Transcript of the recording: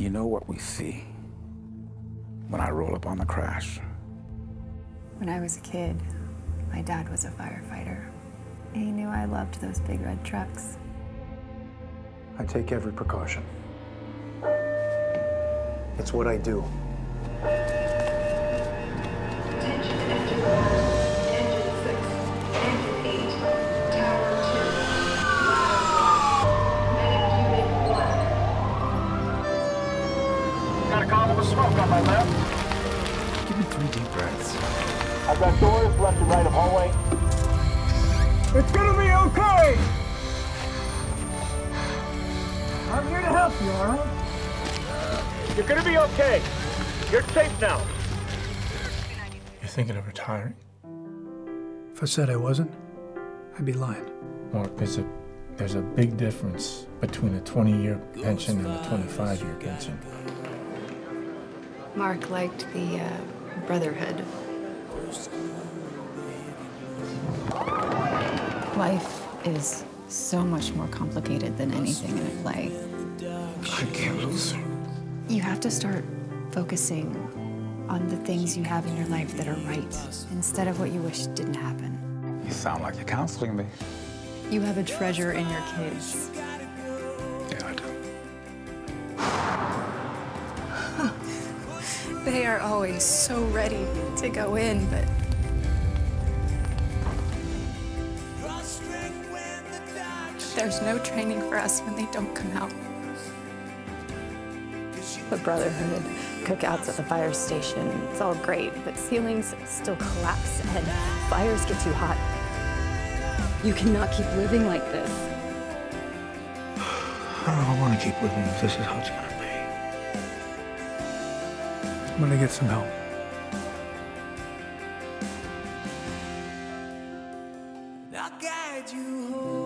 You know what we see when I roll up on the crash? When I was a kid, my dad was a firefighter. He knew I loved those big red trucks. I take every precaution. It's what I do. Got a column of smoke on my left. Give me three deep breaths. I've got doors left and right of hallway. It's gonna be okay! I'm here to help you, alright? You're gonna be okay. You're safe now. You're thinking of retiring? If I said I wasn't, I'd be lying. Mark, there's a there's a big difference between a 20-year pension and a 25-year pension. Mark liked the uh, brotherhood. Life is so much more complicated than anything in a play. I can't lose her. You have to start focusing on the things you have in your life that are right instead of what you wish didn't happen. You sound like you're counseling me. You have a treasure in your kids. They are always so ready to go in, but there's no training for us when they don't come out. The brotherhood, cookouts at the fire station, it's all great, but ceilings still collapse and fires get too hot. You cannot keep living like this. I don't want to keep living if this is how it's gonna be. I'm gonna get some help. I'll guide you home.